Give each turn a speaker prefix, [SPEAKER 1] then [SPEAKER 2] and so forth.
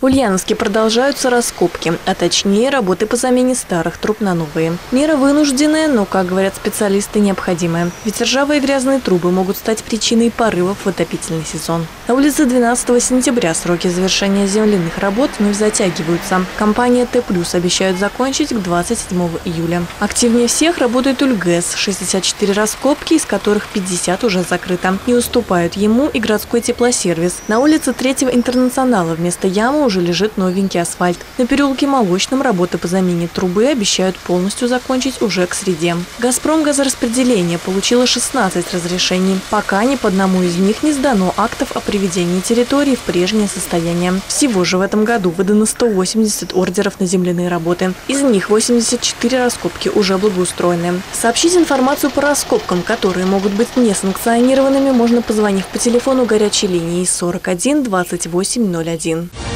[SPEAKER 1] В Ульяновске продолжаются раскопки, а точнее работы по замене старых труб на новые. Мера вынужденная, но, как говорят специалисты, необходимая. Ведь ржавые грязные трубы могут стать причиной порывов в отопительный сезон. На улице 12 сентября сроки завершения земляных работ вновь затягиваются. Компания Т+, обещают закончить к 27 июля. Активнее всех работает Ульгэс – 64 раскопки, из которых 50 уже закрыто. Не уступают ему и городской теплосервис. На улице 3 интернационала вместо ямы уже лежит новенький асфальт. На переулке Молочном работы по замене трубы обещают полностью закончить уже к среде. «Газпром» газораспределение получило 16 разрешений. Пока ни по одному из них не сдано актов о приведении территории в прежнее состояние. Всего же в этом году выдано 180 ордеров на земляные работы. Из них 84 раскопки уже благоустроены. Сообщить информацию по раскопкам, которые могут быть несанкционированными, можно позвонив по телефону горячей линии 41 28 01.